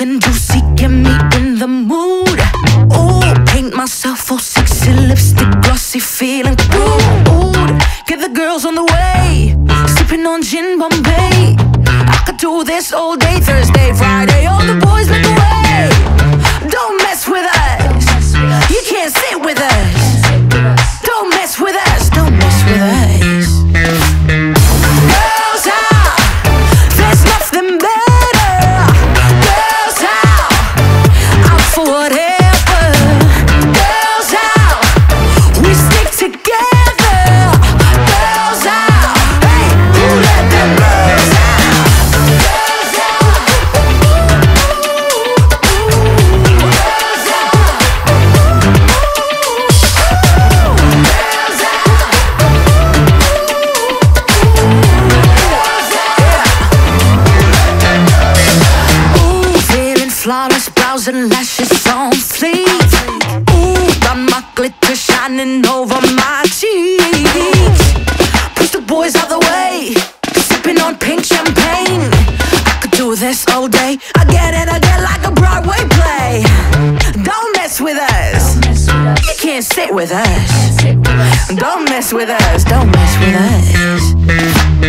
something juicy, get me in the mood. Ooh, paint myself all sexy, lipstick glossy, feeling good. Get the girls on the way, sipping on gin Bombay. I could do this all day, Thursday, Friday. Flawless, brows and lashes on fleek. Ooh, got my glitter shining over my cheeks. Push the boys out the way, sipping on pink champagne. I could do this all day, I get again and again like a Broadway play. Don't mess with us. You can't sit with us. Don't mess with us. Don't mess with us.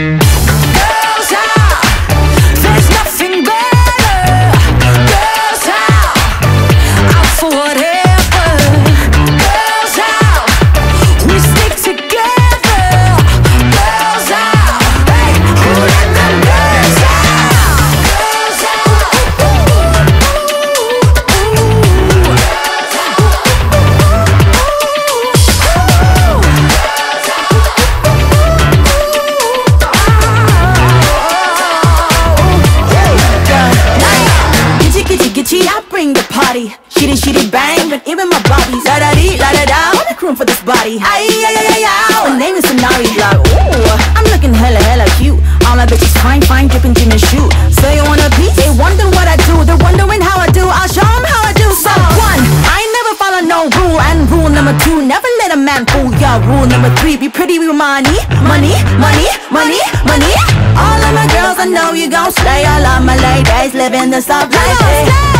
Shitty, shitty, bang, but even my body. La da dee, la da da, wanna croon for this body. Ay, ay, ay, ay, ay. My name is Tsunari, like, ooh. I'm looking hella, hella cute. All my bitches fine, fine, dripping gin and shoot. So you wanna be? They wonder what I do. They're wondering how I do. I'll show 'em how I do. So, one, I never follow no rule. And rule number two, never let a man fool ya. Rule number three, be pretty with money. Money, money, money, money. All of my girls, I know you gon' slay. All of my ladies living the soft life.